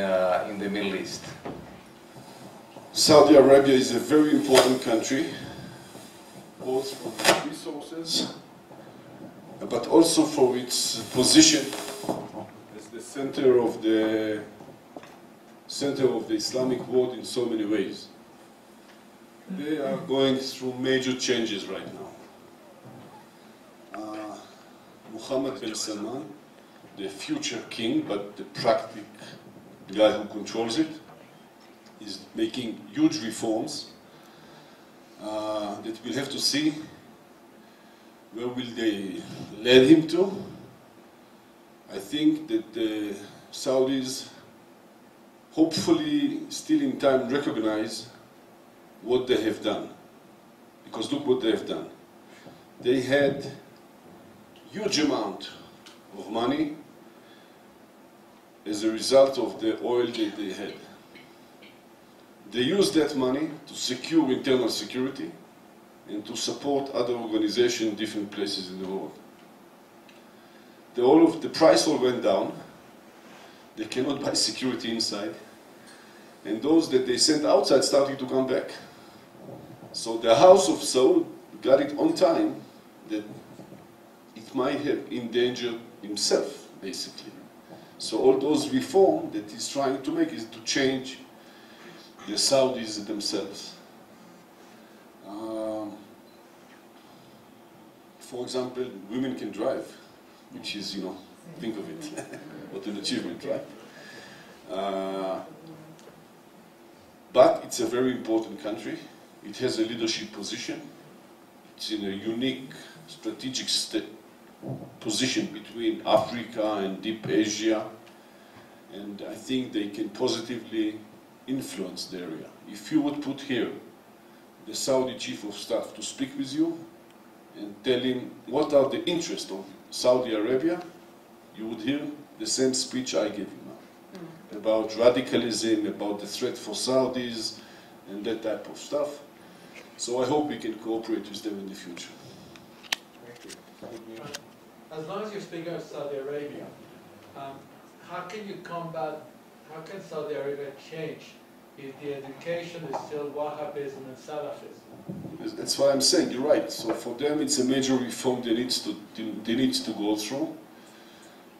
uh, in the Middle East? Saudi Arabia is a very important country, both for its resources, but also for its position as the center of the center of the Islamic world in so many ways. They are going through major changes right now. Uh, Mohammed bin Salman, the future king, but the practic guy who controls it, is making huge reforms uh, that we'll have to see where will they lead him to. I think that the Saudis hopefully still in time recognize what they have done. Because look what they have done. They had huge amount of money as a result of the oil that they had. They used that money to secure internal security and to support other organizations in different places in the world. The, all of, the price all went down. They cannot buy security inside. And those that they sent outside started to come back. So the House of Saud got it on time that it might have endangered himself, basically. So all those reforms that he's trying to make is to change the Saudis themselves. Um, for example, women can drive, which is, you know, think of it, what an achievement, right? Uh, but it's a very important country. It has a leadership position. It's in a unique strategic position between Africa and deep Asia. And I think they can positively influence the area. If you would put here the Saudi chief of staff to speak with you and tell him what are the interests of Saudi Arabia, you would hear the same speech I gave you now mm. about radicalism, about the threat for Saudis, and that type of stuff. So I hope we can cooperate with them in the future. As long as you're speaking of Saudi Arabia, um, how can you combat, how can Saudi Arabia change if the education is still Wahhabism and Salafism? That's why I'm saying, you're right. So for them, it's a major reform they need to, they need to go through.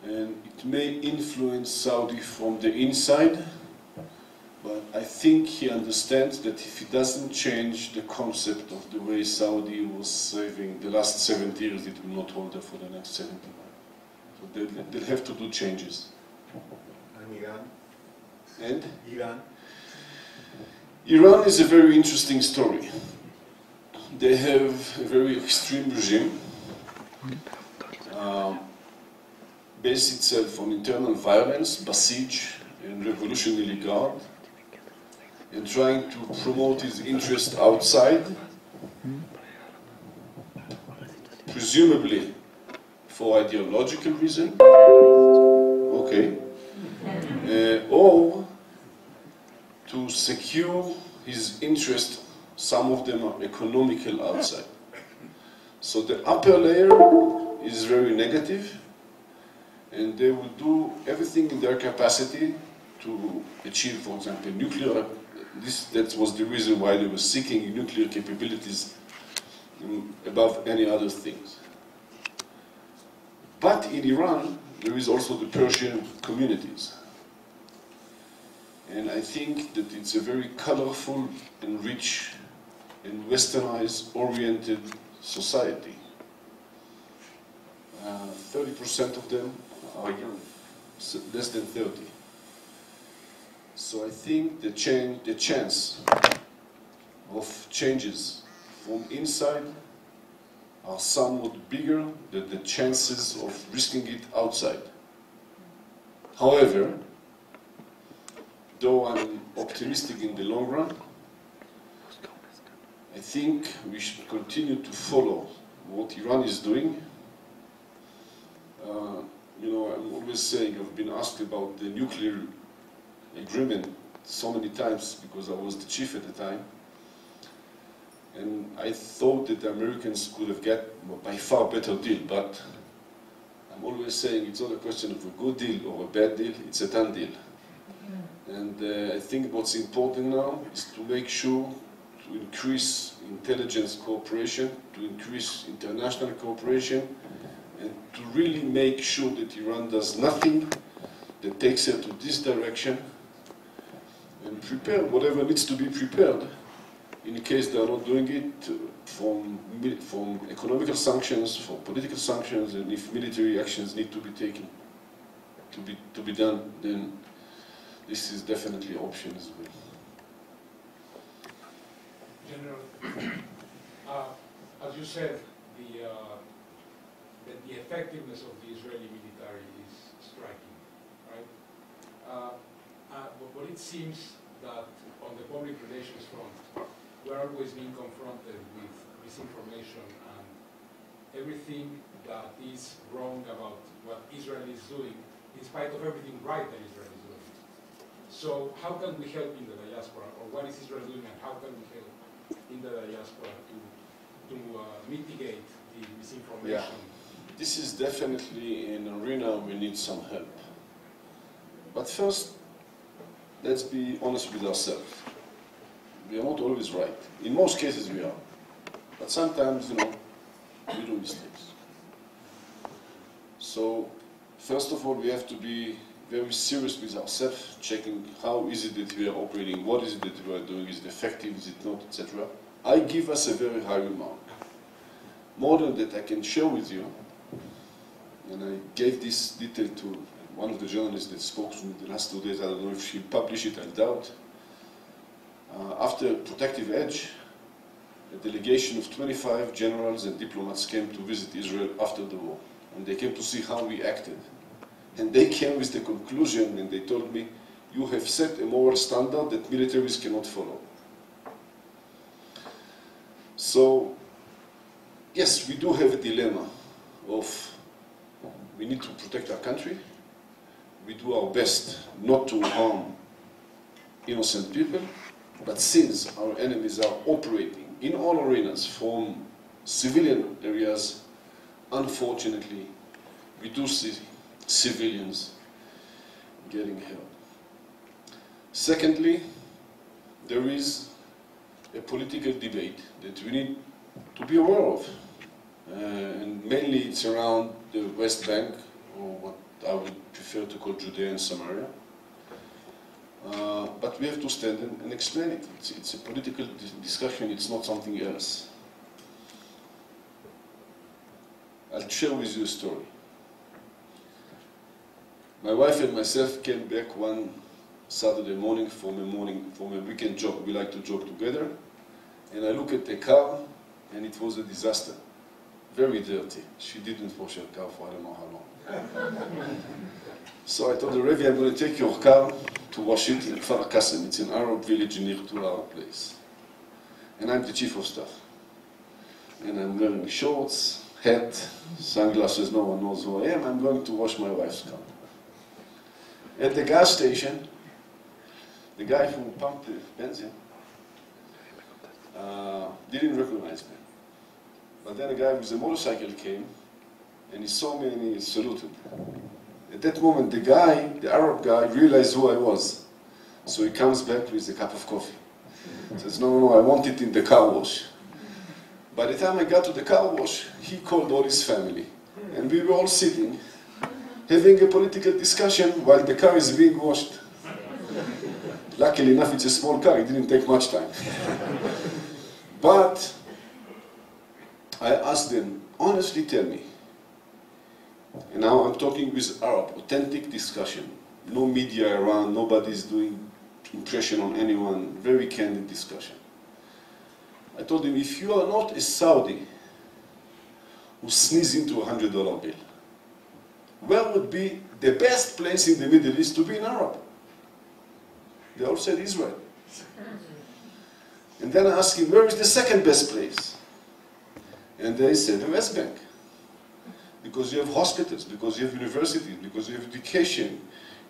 And it may influence Saudi from the inside, but I think he understands that if he doesn't change the concept of the way Saudi was saving the last 70 years, it will not hold there for the next 70. So they'll, they'll have to do changes. And Iran? And? Iran? Iran is a very interesting story. They have a very extreme regime, um, based itself on internal violence, Basij, and Revolutionary Guard and trying to promote his interest outside, presumably for ideological reason, okay, uh, or to secure his interest, some of them are economical outside. So the upper layer is very negative, and they will do everything in their capacity to achieve, for example, nuclear this, that was the reason why they were seeking nuclear capabilities above any other things. But in Iran, there is also the Persian communities. And I think that it's a very colorful and rich and westernized oriented society. 30% uh, of them are young, less than 30. So I think the, change, the chance of changes from inside are somewhat bigger than the chances of risking it outside. However, though I'm optimistic in the long run, I think we should continue to follow what Iran is doing. Uh, you know, I'm always saying, I've been asked about the nuclear agreement so many times because I was the chief at the time. And I thought that the Americans could have got by far better deal, but I'm always saying it's not a question of a good deal or a bad deal, it's a done deal. uh, I think what's important now is to make sure to increase intelligence cooperation, to increase international cooperation, and to really make sure that Iran does nothing that takes her to this direction and prepare whatever needs to be prepared in case they are not doing it from, from economical sanctions, for political sanctions, and if military actions need to be taken, to be, to be done, then this is definitely an option as well. General, uh, as you said, the, uh, the, the effectiveness of the Israeli military is striking, right? Uh, uh, but it seems that on the public relations front, we're always being confronted with misinformation and everything that is wrong about what Israel is doing, in spite of everything right that Israel is doing. So how can we help in the diaspora, or what is Israel doing, and how can we help in the diaspora to, to uh, mitigate the misinformation? Yeah. This is definitely an arena we need some help. But first, let's be honest with ourselves. We are not always right. In most cases, we are. But sometimes, you know, we do mistakes. So, first of all, we have to be very serious with ourselves, checking how is it that we are operating, what is it that we are doing, is it effective, is it not, etc. I give us a very high remark. More than that, I can share with you, and I gave this detail to one of the journalists that spoke to me the last two days. I don't know if she published it, I doubt. Uh, after Protective Edge, a delegation of 25 generals and diplomats came to visit Israel after the war, and they came to see how we acted. And they came with the conclusion, and they told me, you have set a moral standard that militaries cannot follow. So, yes, we do have a dilemma of we need to protect our country. We do our best not to harm innocent people, but since our enemies are operating in all arenas from civilian areas, unfortunately, we do see civilians getting hurt. Secondly, there is a political debate that we need to be aware of. Uh, and mainly it's around the West Bank, or what I would prefer to call Judea and Samaria. Uh, but we have to stand and, and explain it. It's, it's a political dis- discussion, it's not something else. I'll share with you a story. My wife and myself came back one Saturday morning from a morning from a weekend job. We like to jog together, and I look at the car, and it was a disaster. Very dirty. She didn't wash her car for I don't know how long. so I told the Revi, I'm going to take your car to wash it in Kfar Qasim. It's an Arab village near to our place. And I'm the chief of staff. And I'm wearing shorts, hat, sunglasses, no one knows who I am. I'm going to wash my wife's car. At the gas station, the guy who pumped the benzene uh, didn't recognize me. But then a guy with a motorcycle came and he saw me and he saluted. At that moment, the guy, the Arab guy, realized who I was. So he comes back with a cup of coffee. Says, no, no, no, I want it in the car wash. By the time I got to the car wash, he called all his family. And we were all sitting, having a political discussion while the car is being washed. Luckily enough, it's a small car, it didn't take much time. but I asked them, honestly tell me, and now I'm talking with Arab, authentic discussion. No media around, nobody's doing impression on anyone, very candid discussion. I told him, if you are not a Saudi who sneezes into a hundred dollar bill, where would be the best place in the Middle East to be an Arab? They all said Israel. And then I asked him, where is the second best place? And they said the West Bank. Because you have hospitals, because you have universities, because you have education,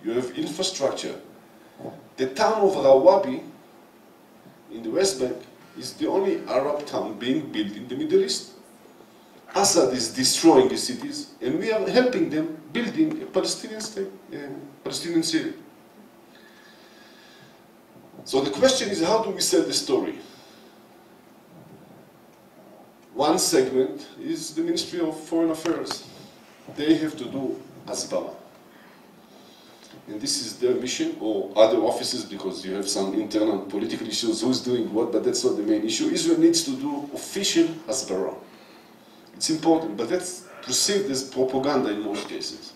you have infrastructure. The town of Rawabi in the West Bank is the only Arab town being built in the Middle East. Assad is destroying the cities, and we are helping them building a Palestinian state, uh, Palestinian city. So the question is how do we sell the story? One segment is the Ministry of Foreign Affairs. They have to do Hasbara. And this is their mission, or other offices, because you have some internal political issues, who's doing what, but that's not the main issue. Israel needs to do official Hasbara. It's important, but that's perceived as propaganda in most cases.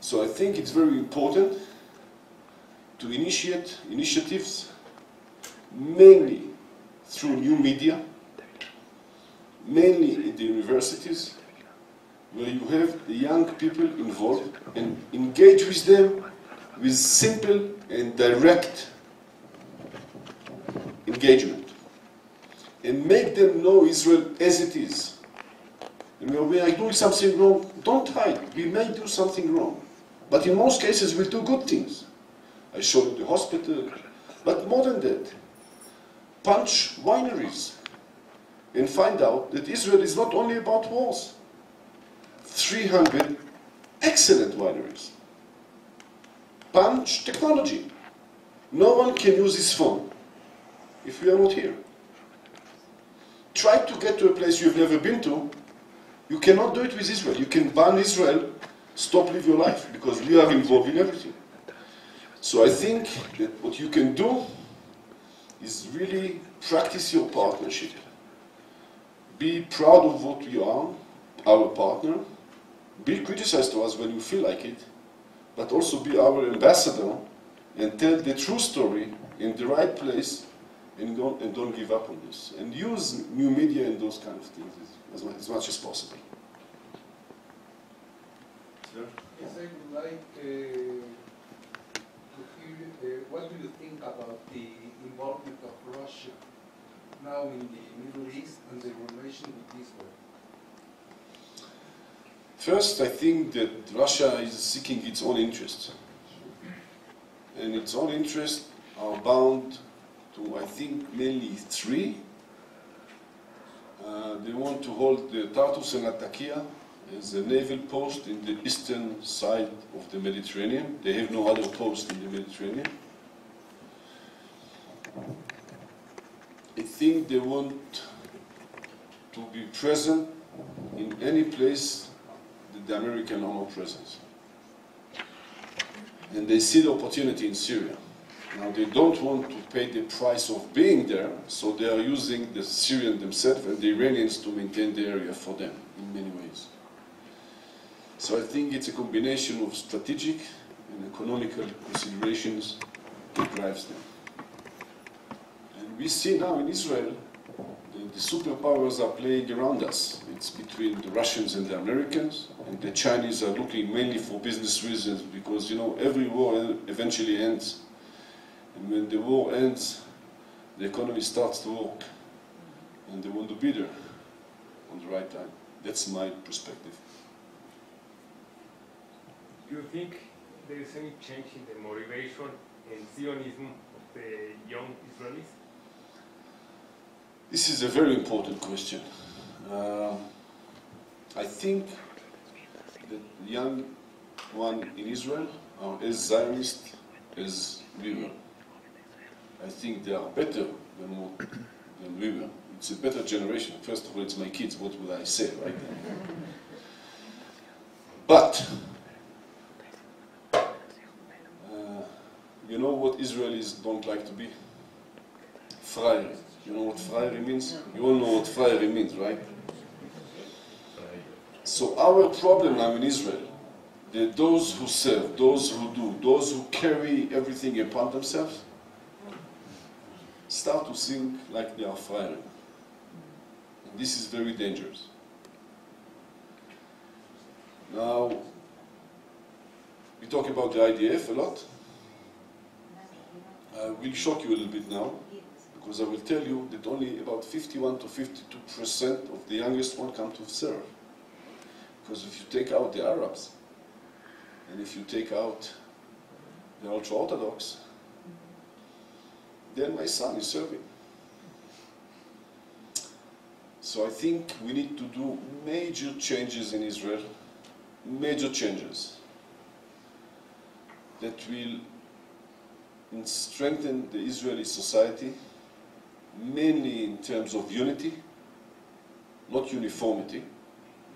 So I think it's very important to initiate initiatives mainly through new media, mainly in the universities, where you have the young people involved and engage with them with simple and direct engagement. And make them know Israel as it is. And when we are doing something wrong, don't hide. We may do something wrong. But in most cases, we do good things. I showed the hospital. But more than that, punch wineries and find out that Israel is not only about wars. 300 excellent wineries. Punch technology. No one can use his phone if we are not here. Try to get to a place you've never been to. You cannot do it with Israel. You can ban Israel, stop live your life, because we are involved in everything. So I think that what you can do is really practice your partnership. Be proud of what we are, our partner. Be criticized to us when you feel like it, but also be our ambassador and tell the true story in the right place and don't, and don't give up on this. And use new media and those kind of things as, much, as much as possible. Sir? Yes, I would like uh, to hear, uh, what do you think about the involvement of Russia now in the Middle East and the relation with Israel? First, I think that Russia is seeking its own interests. And its own interests are bound to, I think, mainly three. Uh, they want to hold the Tartus and Latakia as a naval post in the eastern side of the Mediterranean. They have no other post in the Mediterranean. I think they want to be present in any place the American are presence. And they see the opportunity in Syria. Now they don't want to pay the price of being there, so they are using the Syrians themselves and the Iranians to maintain the area for them in many ways. So I think it's a combination of strategic and economical considerations that drives them. And we see now in Israel the superpowers are playing around us. It's between the Russians and the Americans, and the Chinese are looking mainly for business reasons because you know every war eventually ends. And when the war ends, the economy starts to work, and they want to be there on the right time. That's my perspective. Do you think there is any change in the motivation and Zionism of the young Israelis? This is a very important question. Uh, I think the young one in Israel are as Zionist as we were. I think they are better than, than we were. It's a better generation. First of all, it's my kids. What would I say, right? but uh, you know what Israelis don't like to be? Friar. You know what friary means? You all know what friary means, right? So our problem now in Israel, that those who serve, those who do, those who carry everything upon themselves, start to think like they are friary. And this is very dangerous. Now, we talk about the IDF a lot. I will shock you a little bit now, because I will tell you that only about 51 to 52 percent of the youngest one come to serve. Because if you take out the Arabs, and if you take out the ultra-Orthodox, then my son is serving. So I think we need to do major changes in Israel, major changes that will strengthen the Israeli society, mainly in terms of unity, not uniformity,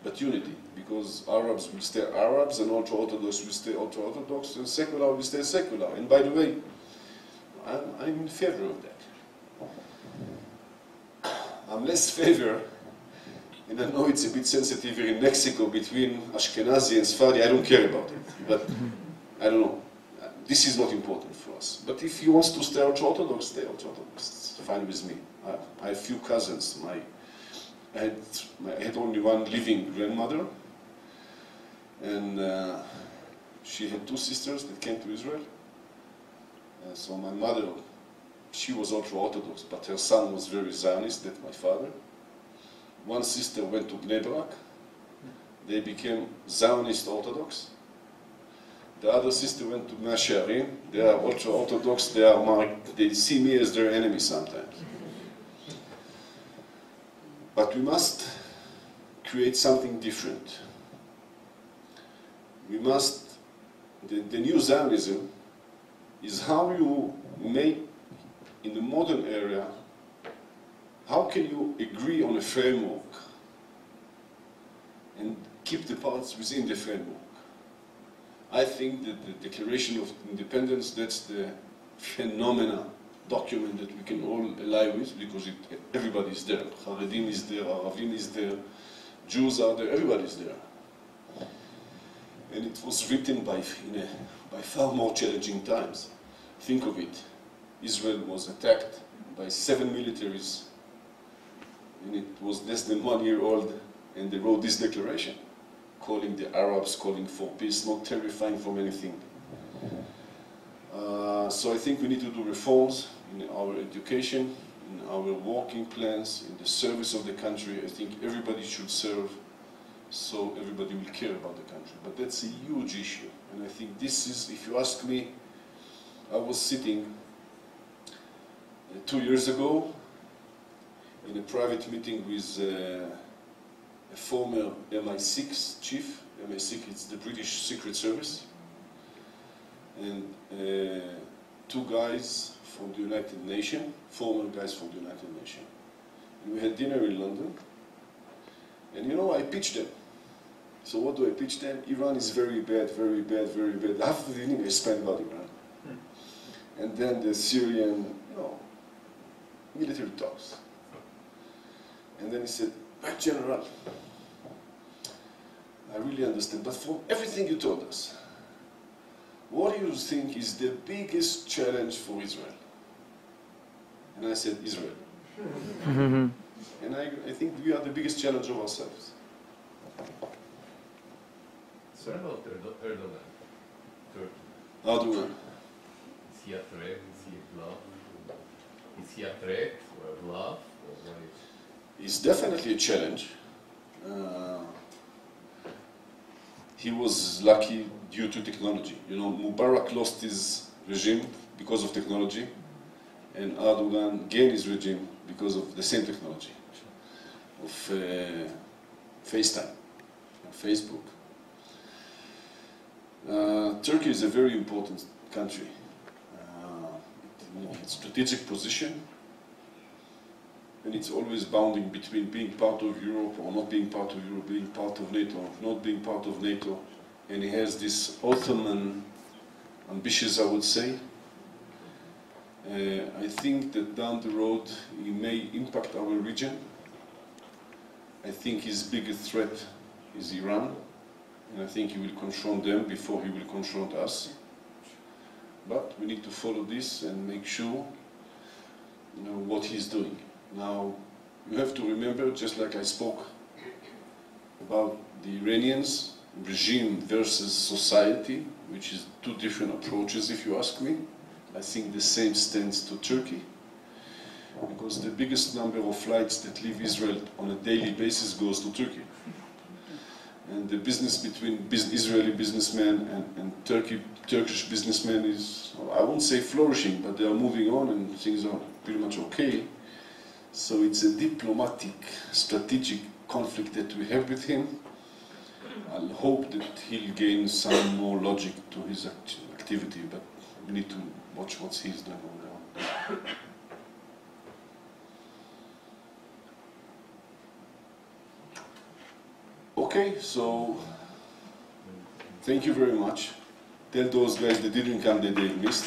but unity, because Arabs will stay Arabs and ultra Orthodox will stay ultra Orthodox and secular will stay secular. And by the way, I'm, I'm in favor of that. I'm less favor, and I know it's a bit sensitive here in Mexico between Ashkenazi and Sephardi. I don't care about it, but I don't know. This is not important for us. But if he wants to stay ultra Orthodox, stay ultra Orthodox. It's fine with me. I, I have few cousins. My I had, had only one living grandmother, and uh, she had two sisters that came to Israel. Uh, so my mother, she was ultra Orthodox, but her son was very Zionist, that's my father. One sister went to Bnei. They became Zionist Orthodox. The other sister went to Shearim. They are ultra Orthodox. They are my, they see me as their enemy sometimes. But we must create something different. We must, the, the new Zionism is how you make, in the modern era, how can you agree on a framework and keep the parts within the framework? I think that the Declaration of Independence, that's the phenomena document that we can all ally with because it, everybody is there. Haredim is there, Aravim is there, Jews are there, everybody is there. And it was written by, in a, by far more challenging times. Think of it. Israel was attacked by seven militaries and it was less than one year old and they wrote this declaration calling the Arabs, calling for peace, not terrifying from anything. Uh, so I think we need to do reforms in our education, in our working plans, in the service of the country. I think everybody should serve so everybody will care about the country. But that's a huge issue. And I think this is, if you ask me, I was sitting uh, two years ago in a private meeting with uh, a former MI6 chief. MI6 is the British Secret Service. And uh, two guys from the United Nations, former guys from the United Nations. And we had dinner in London. And you know, I pitched them. So what do I pitch them? Iran is very bad, very bad, very bad. Of the evening I spent about Iran. And then the Syrian, you know, military talks. And then he said, General, I really understand, but from everything you told us, what do you think is the biggest challenge for Israel? And I said, Israel. and I, I think we are the biggest challenge of ourselves. What about Erdo- Erdogan? Erdogan. Is he a threat? Is he a bluff? Is he a threat or a bluff? Or what is? is definitely a challenge. Uh, he was lucky due to technology. You know, Mubarak lost his regime because of technology, and Erdogan gained his regime because of the same technology of uh, FaceTime, Facebook. Uh, Turkey is a very important country. Uh, its strategic position and it's always bounding between being part of Europe or not being part of Europe, being part of NATO, not being part of NATO. And he has this Ottoman ambitions, I would say. Uh, I think that down the road he may impact our region. I think his biggest threat is Iran, and I think he will confront them before he will confront us. But we need to follow this and make sure you know, what he's doing. Now, you have to remember, just like I spoke about the Iranians, regime versus society, which is two different approaches if you ask me. I think the same stands to Turkey, because the biggest number of flights that leave Israel on a daily basis goes to Turkey. And the business between Israeli businessmen and, and Turkey, Turkish businessmen is, I won't say flourishing, but they are moving on and things are pretty much okay. So it's a diplomatic, strategic conflict that we have with him. I'll hope that he'll gain some more logic to his act- activity, but we need to watch what he's doing there. Okay, so thank you very much. Tell those guys that didn't come that they missed.